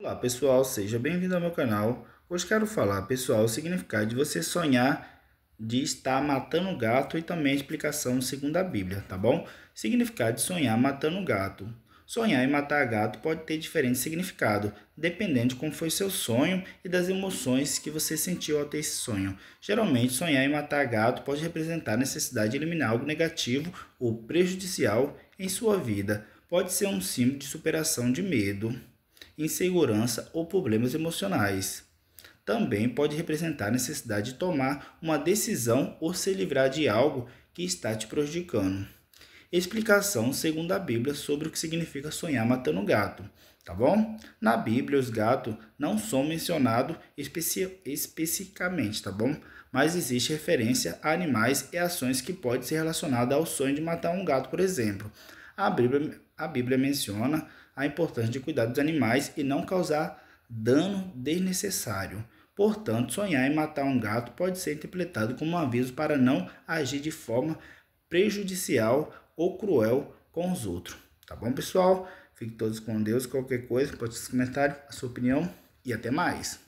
Olá pessoal, seja bem-vindo ao meu canal. Hoje quero falar, pessoal, o significado de você sonhar de estar matando gato e também a explicação segundo a Bíblia, tá bom? Significado de sonhar matando gato. Sonhar e matar gato pode ter diferente significado, dependendo de como foi seu sonho e das emoções que você sentiu ao ter esse sonho. Geralmente, sonhar e matar gato pode representar a necessidade de eliminar algo negativo ou prejudicial em sua vida. Pode ser um símbolo de superação de medo insegurança ou problemas emocionais. Também pode representar a necessidade de tomar uma decisão ou se livrar de algo que está te prejudicando. Explicação segundo a Bíblia sobre o que significa sonhar matando gato, tá bom? Na Bíblia, os gatos não são mencionados especi especificamente, tá bom? Mas existe referência a animais e ações que podem ser relacionadas ao sonho de matar um gato, por exemplo. A Bíblia, a Bíblia menciona a importância de cuidar dos animais e não causar dano desnecessário. Portanto, sonhar em matar um gato pode ser interpretado como um aviso para não agir de forma prejudicial ou cruel com os outros. Tá bom, pessoal? Fiquem todos com Deus. Qualquer coisa, pode comentar a sua opinião e até mais.